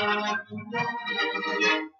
どうぞ。